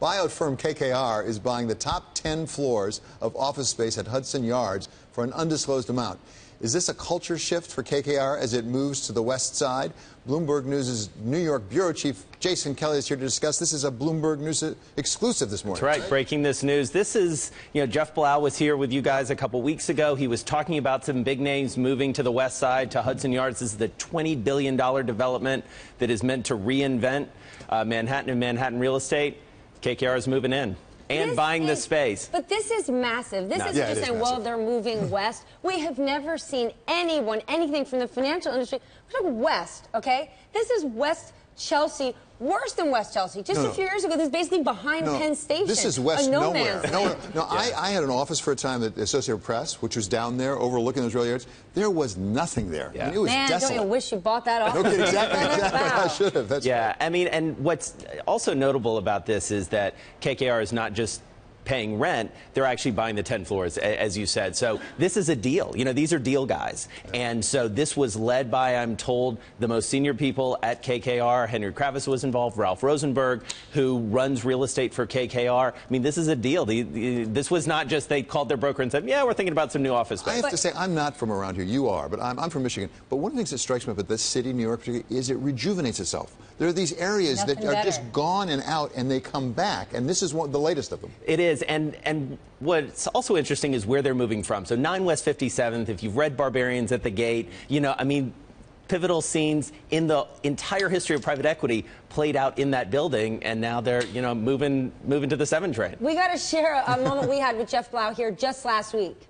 Buyout firm KKR is buying the top 10 floors of office space at Hudson Yards for an undisclosed amount. Is this a culture shift for KKR as it moves to the west side? Bloomberg News' New York bureau chief Jason Kelly is here to discuss. This is a Bloomberg News exclusive this morning. That's right, breaking this news. This is, you know, Jeff Blau was here with you guys a couple weeks ago. He was talking about some big names moving to the west side to Hudson Yards. This is the $20 billion development that is meant to reinvent uh, Manhattan and Manhattan real estate. KKR is moving in and this buying is, the space. But this is massive. This No. isn't Yeah, just it is saying, well, they're moving west. We have never seen anyone, anything from the financial industry. We're talking west, okay? This is West Chelsea, worse than West Chelsea. Just No, a no. few years ago, this is basically behind No, Penn Station. This is west a no nowhere. Nowhere. land. No, I, I had an office for a time at the Associated Press, which was down there overlooking those rail yards. There was nothing there. I mean, it was Man, desolate. don't you wish you bought that off? No kidding, exactly, exactly. I should have. That's Yeah, right. I mean, and what's also notable about this is that KKR is not just paying rent, they're actually buying the 10 floors, a- as you said. So this is a deal. You know, these are deal guys. And so this was led by, I'm told, the most senior people at KKR. Henry Kravis was involved, Ralph Rosenberg, who runs real estate for KKR. I mean, this is a deal. The, the, this was not just they called their broker and said, yeah, we're thinking about some new office space. I space. have to say, I'm not from around here. You are, but I'm, I'm from Michigan. But one of the things that strikes me about this city, New York, particularly, is it rejuvenates itself. There are these areas that are better. just gone and out, and they come back. And this is one, the latest of them. It is, and and what's also interesting is where they're moving from. So 9 West 57th. If you've read Barbarians at the Gate, you know, I mean, pivotal scenes in the entire history of private equity played out in that building, and now they're you know moving moving to the seven train. We got to share a moment we had with Jeff Blau here just last week.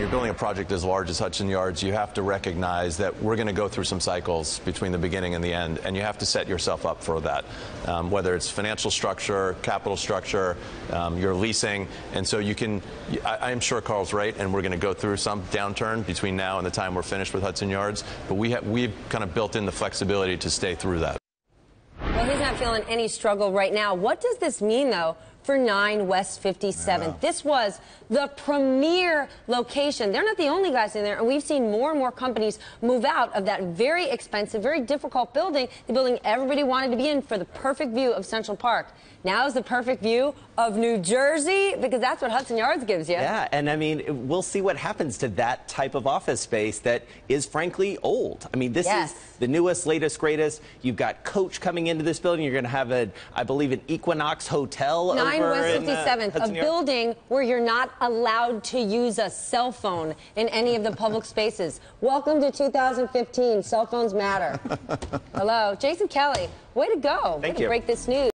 You're building a project as large as Hudson Yards, you have to recognize that we're going to go through some cycles between the beginning and the end, and you have to set yourself up for that. Um, whether it's financial structure, capital structure, um, your leasing, and so you can. I, I'm sure Carl's right, and we're going to go through some downturn between now and the time we're finished with Hudson Yards. But we have we've kind of built in the flexibility to stay through that. Well, he's not feeling any struggle right now. What does this mean, though, for 9 West 57th? This was the premier location. They're not the only guys in there, and we've seen more and more companies move out of that very expensive, very difficult building, the building everybody wanted to be in for the perfect view of Central Park. Now is the perfect view of New Jersey, because that's what Hudson Yards gives you. Yeah, and I mean, we'll see what happens to that type of office space that is frankly old. I mean, this Yes. is the newest, latest, greatest. You've got Coach coming into this building. You're going to have a, I believe, an Equinox Hotel 9 over West in, uh, 57th, a building where you're not allowed to use a cell phone in any of the public spaces. Welcome to 2015. Cell phones matter. Hello, Jason Kelly. Way to go. Thank way to you. break this news.